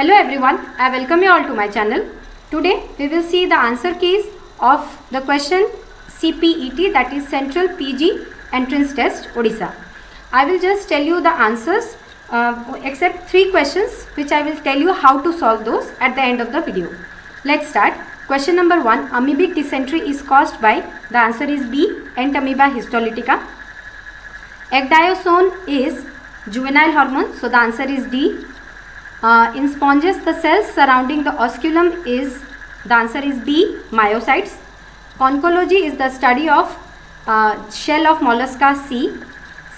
Hello everyone, I welcome you all to my channel. Today we will see the answer keys of the question CPET that is Central PG Entrance Test Odisha. I will just tell you the answers uh, except three questions which I will tell you how to solve those at the end of the video. Let's start. Question number 1 Amoebic dysentery is caused by the answer is B Entamoeba histolytica. Ecdysone is juvenile hormone so the answer is D. Uh, in sponges the cells surrounding the osculum is the answer is B myocytes. Conchology is the study of uh, shell of mollusca C.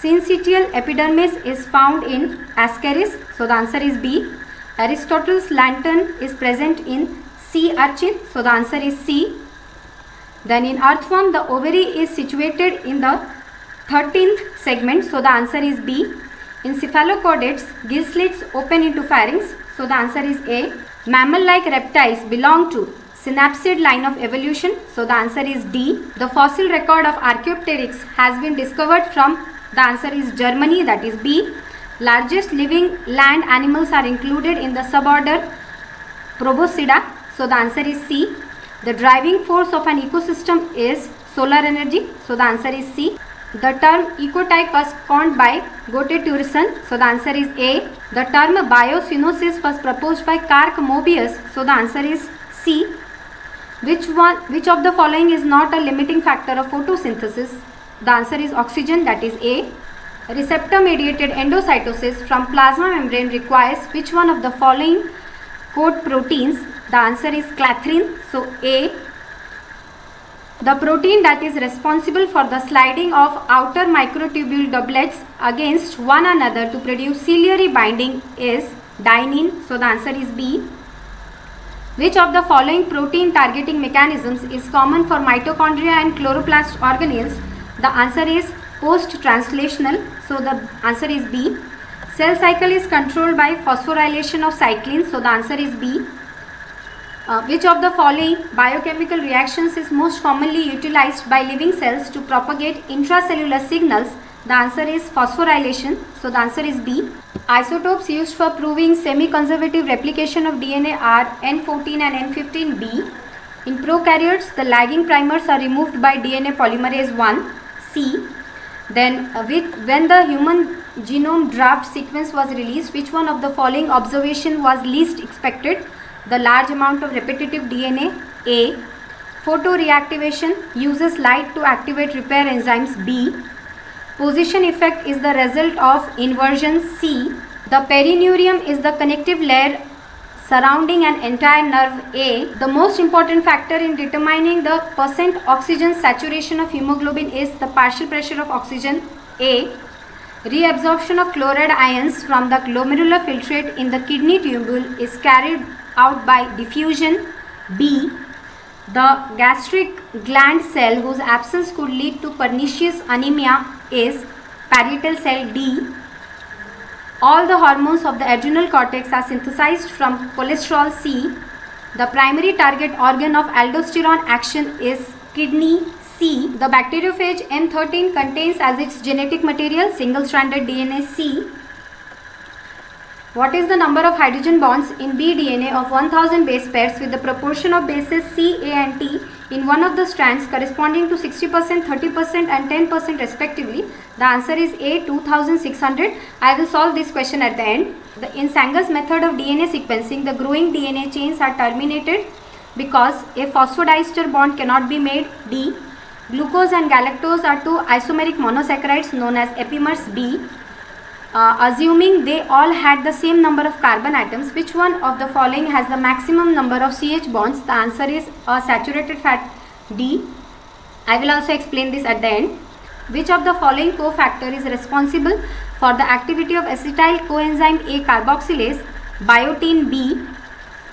Syncytial epidermis is found in Ascaris so the answer is B. Aristotle's lantern is present in sea urchin so the answer is C. Then in earthworm the ovary is situated in the 13th segment so the answer is B. In cephalochordates, gill slits open into pharynx. So the answer is A. Mammal-like reptiles belong to synapsid line of evolution. So the answer is D. The fossil record of Archaeopteryx has been discovered from the answer is Germany that is B. Largest living land animals are included in the suborder Proboscidea. So the answer is C. The driving force of an ecosystem is solar energy. So the answer is C. The term ecotype was coined by Göte Turesson. So the answer is A. The term biocenosis was proposed by Karl Moebius. So the answer is C. Which one which of the following is not a limiting factor of photosynthesis? The answer is oxygen that is A. Receptor mediated endocytosis from plasma membrane requires which one of the following coat proteins? The answer is clathrin. So A. The protein that is responsible for the sliding of outer microtubule doublets against one another to produce ciliary bending is dynein. So the answer is B. Which of the following protein targeting mechanisms is common for mitochondria and chloroplast organelles? The answer is post-translational. So the answer is B. Cell cycle is controlled by phosphorylation of cyclins. So the answer is B. Uh, which of the following biochemical reactions is most commonly utilized by living cells to propagate intracellular signals? The answer is phosphorylation. So the answer is B. Isotopes used for proving semi-conservative replication of DNA are N14 and N15B. In prokaryotes, the lagging primers are removed by DNA polymerase 1, C. Then uh, with, when the human genome draft sequence was released, which one of the following observation was least expected? The large amount of repetitive DNA A. Photoreactivation uses light to activate repair enzymes B. Position effect is the result of inversion C. The perineurium is the connective layer surrounding an entire nerve A. The most important factor in determining the percent oxygen saturation of hemoglobin is the partial pressure of oxygen A. Reabsorption of chloride ions from the glomerular filtrate in the kidney tubule is carried out by diffusion. B. The gastric gland cell whose absence could lead to pernicious anemia is parietal cell D. All the hormones of the adrenal cortex are synthesized from cholesterol C. The primary target organ of aldosterone action is kidney C. The bacteriophage M13 contains as its genetic material single-stranded DNA C. What is the number of hydrogen bonds in bDNA of 1000 base pairs with the proportion of bases C, A and T in one of the strands corresponding to 60%, 30% and 10% respectively? The answer is A 2600. I will solve this question at the end. The, in Sanger's method of DNA sequencing, the growing DNA chains are terminated because a phosphodiester bond cannot be made D. Glucose and galactose are two isomeric monosaccharides known as epimers B. Uh, assuming they all had the same number of carbon atoms, which one of the following has the maximum number of CH bonds? The answer is a saturated fat D. I will also explain this at the end. Which of the following cofactor is responsible for the activity of acetyl coenzyme A carboxylase, biotin B?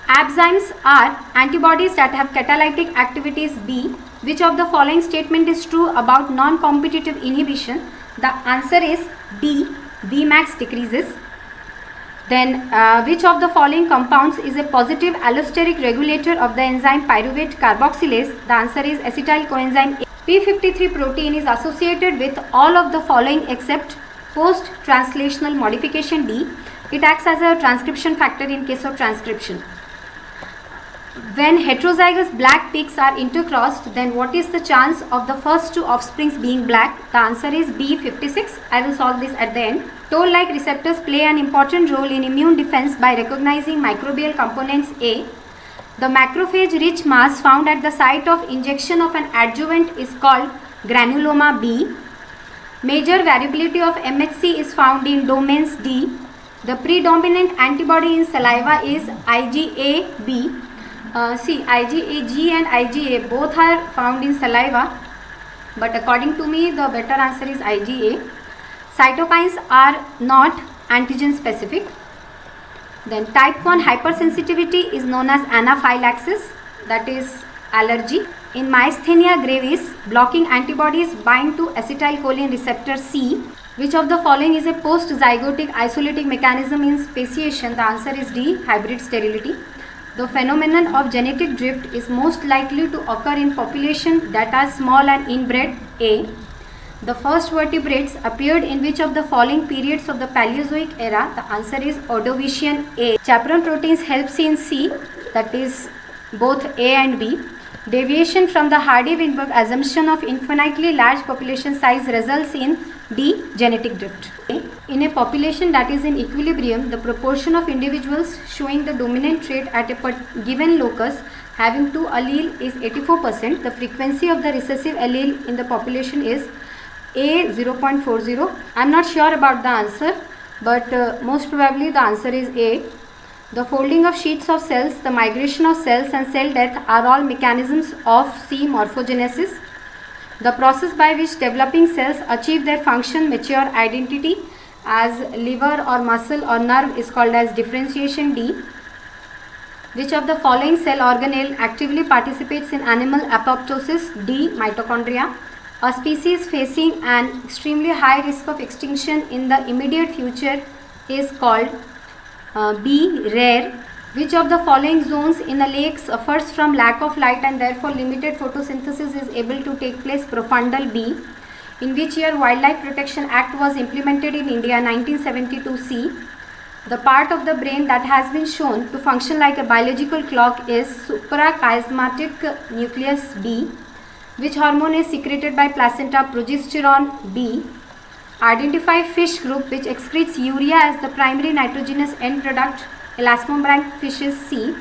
Abzymes are antibodies that have catalytic activities B. Which of the following statement is true about non-competitive inhibition? The answer is D. Vmax decreases. Then uh, which of the following compounds is a positive allosteric regulator of the enzyme pyruvate carboxylase? The answer is acetyl coenzyme A. P53 protein is associated with all of the following except post-translational modification D. It acts as a transcription factor in case of transcription. When heterozygous black pigs are intercrossed, then what is the chance of the first two offsprings being black? The answer is B56. I will solve this at the end. Toll-like receptors play an important role in immune defense by recognizing microbial components A. The macrophage-rich mass found at the site of injection of an adjuvant is called granuloma B. Major variability of MHC is found in domains D. The predominant antibody in saliva is IgA-B. Uh, see, IgA-G and IgA both are found in saliva, but according to me, the better answer is IgA. Cytokines are not antigen specific. Then type 1 hypersensitivity is known as anaphylaxis, that is allergy. In myasthenia gravis, blocking antibodies bind to acetylcholine receptor C. Which of the following is a post-zygotic isolating mechanism in speciation? The answer is D, hybrid sterility. The phenomenon of genetic drift is most likely to occur in population that are small and inbred A. The first vertebrates appeared in which of the following periods of the Paleozoic era? The answer is Ordovician A. Chaperone proteins helps in C, that is both A and B. Deviation from the Hardy-Weinberg assumption of infinitely large population size results in D. Genetic drift. In a population that is in equilibrium, the proportion of individuals showing the dominant trait at a given locus having two allele is 84%. The frequency of the recessive allele in the population is A 0.40. I am not sure about the answer, but uh, most probably the answer is A. The folding of sheets of cells, the migration of cells and cell death are all mechanisms of C morphogenesis. The process by which developing cells achieve their function mature identity as liver or muscle or nerve is called as differentiation D. Which of the following cell organelle actively participates in animal apoptosis? D. Mitochondria. A species facing an extremely high risk of extinction in the immediate future is called uh, B. Rare. Which of the following zones in a lake suffers from lack of light and therefore limited photosynthesis is able to take place? Profundal B. In which year Wildlife Protection Act was implemented in India 1972 C. The part of the brain that has been shown to function like a biological clock is suprachiasmatic nucleus B. Which hormone is secreted by placenta? Progesterone B. Identify fish group which excretes urea as the primary nitrogenous end product. Elasmobranch fishes C.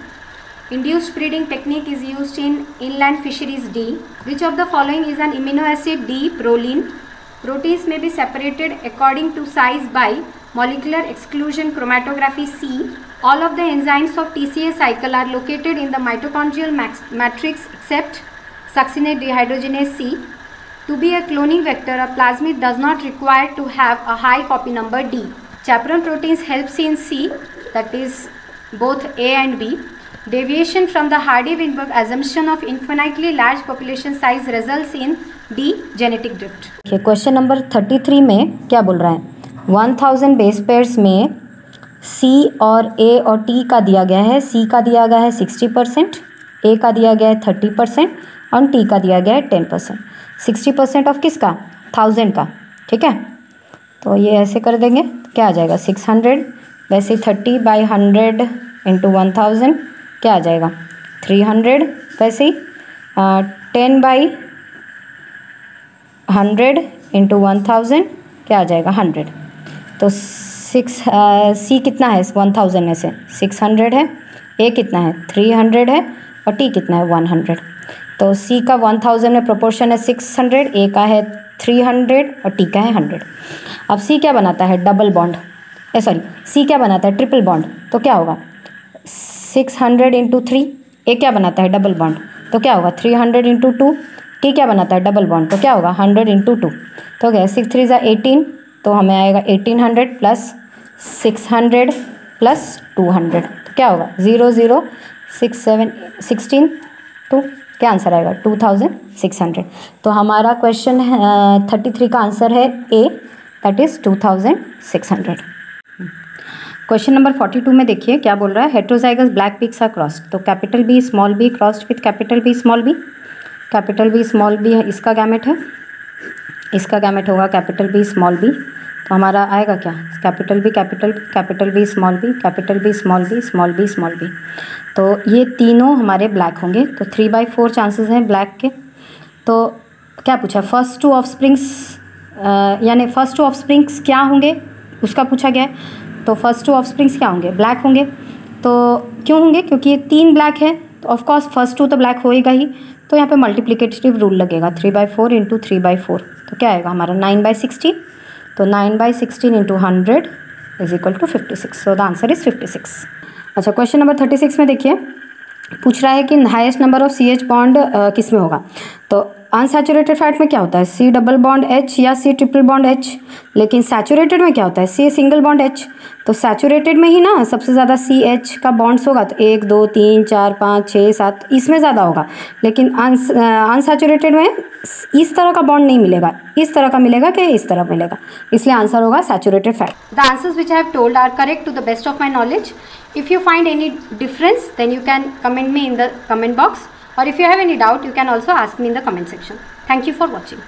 Induced breeding technique is used in inland fisheries D. Which of the following is an amino acid D? Proline. Proteins may be separated according to size by molecular exclusion chromatography C. All of the enzymes of TCA cycle are located in the mitochondrial matrix except succinate dehydrogenase C. To be a cloning vector, a plasmid does not require to have a high copy number D. Chaperone proteins helps in C, that is both A and B. Deviation from the Hardy-Weinberg assumption of infinitely large population size results in D. Genetic drift. Question number thirty three में क्या बोल रहा है? One thousand base pairs में सी और ए और T का दिया गया है। सी का दिया गया है सिक्सटी परसेंट ए का दिया गया है थर्टी परसेंट और टी का दिया गया है ten percent sixty percent of किसका? थाउज़ेंड का। ठीक है? तो ये ऐसे कर देंगे, क्या आ जाएगा? सिक्स हंड्रेड वैसे thirty by hundred into one thousand क्या आ जाएगा? थ्री हंड्रेड वैसे ही ten by hundred into one thousand क्या आ जाएगा? हंड्रेड तो सिक्स सी कितना है वन थाउज़ेंड में से? सिक्स हंड्रेड है ए कितना है? थ्री हंड्रेड है, और टी कितना है? वन हंड्रेड तो सी का वन थाउज़ेंड में प्रोपोर्शन है सिक्स हंड्रेड ए का है थ्री हंड्रेड और टी का है हंड्रेड अब सी क्या बनाता है? डबल बॉन्ड सॉरी सी क्या बनाता है? ट्रिपल बॉन्ड तो क्या होगा? Six hundred into three A क्या बनाता है? डबल बॉन्ड तो क्या होगा? Three hundred into two T क्या बनाता है? डबल बॉन्ड तो क्या होगा? हंड्रेड इंटू टू तो क्या सिक्स थ्री ज़ा एटीन तो हमें आएगा eighteen hundred plus six hundred plus two hundred तो क्या होगा? Zero zero six seven sixteen two क्या आंसर आएगा? टू थाउज़ेंड सिक्स हंड्रेड तो हमारा क्वेश्चन थर्टी थ्री का आंसर है A that is two thousand six hundred question number forty two में देखिए, क्या बोल रहा है? Heterozygous black pigs are cross तो capital B small B crossed with capital B small B capital B small B इसका gamete है? इसका गैमेट होगा कैपिटल बी स्मॉल बी तो हमारा आएगा क्या? Capital B capital capital B small B capital B small B small B small B तो ये तीनों हमारे ब्लैक होंगे। तो थ्री बाई फोर चांसेस हैं ब्लैक के। तो क्या पूछा? फ़र्स्ट टू ऑफ़ स्प्रिंग्स यानी फ़र्स्ट टू ऑफ़ स्प्रिंग्स क्या होंगे? उसका पूछा गया है। तो फ़र्स्ट टू ऑफ़ क्या होंगे? ब्लैक होंगे। तो क्यों होंगे? क्योंकि ये तीन ब्लैक है। तो ऑफकोर्स फ़र्स्ट टू तो ब्लैक होएगा ही। तो यहाँ पे मल्टीप्लीकेटिव रूल लगेगा। Three by four into three by four तो क्या आएगा? हमारा नाइन बाई सिक्सटीन तो nine by sixteen into hundred is equal to fifty six so the answer is fifty six अच्छा क्वेश्चन नंबर थर्टी सिक्स में देखिए। पूछ रहा है कि highest number of C H bond किसमें होगा? तो अनसेचुरेटेड फैट में क्या होता है? सी डबल बॉन्ड एच या सी ट्रिपल बॉन्ड एच लेकिन सैचुरेटेड में क्या होता है? सी सिंगल बॉन्ड एच तो सैचुरेटेड में ही ना सबसे ज़्यादा सी एच का बॉन्ड्स होगा तो एक, दो, तीन, चार, पाँच छः सात, इसमें ज़्यादा होगा। लेकिन अनसेचुरेटेड में इस तरह का बॉन्ड नहीं मिलेगा। इस तरह का मिलेगा कि इस तरह मिलेगा? इसलिए आंसर होगा saturated fat the answers which have told are correct to the best of my knowledge if you find any difference then you can comment me in the comment box. Or if you have any doubt you can also ask me in the comment section. Thank you for watching.